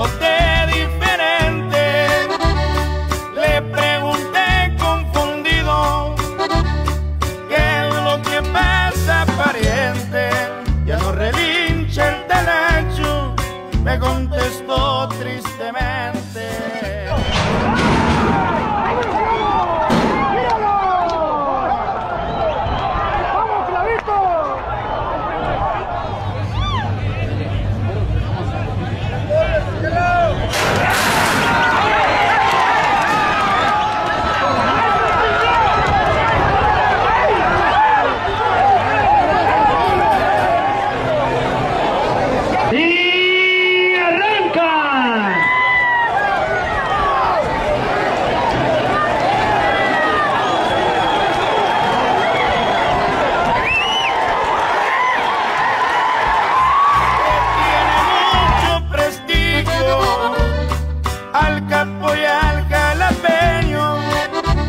no pulpo y al jalapeño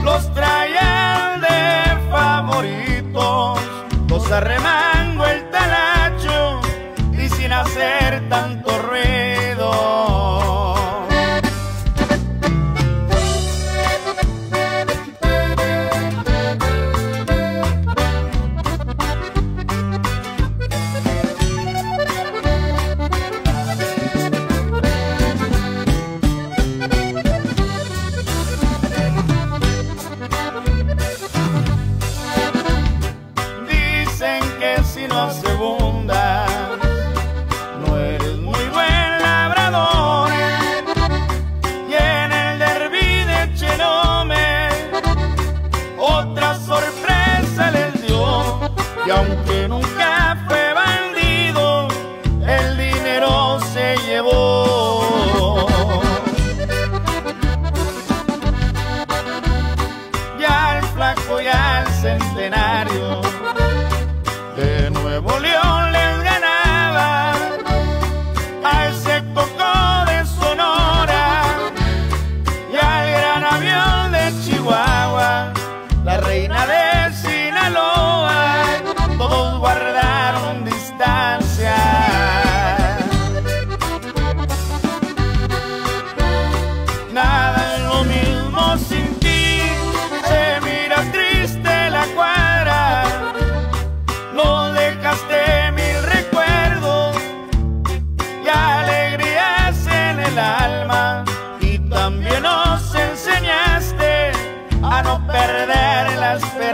los traían de favoritos, los arremados y aunque y también nos enseñaste a no perder la esperanza.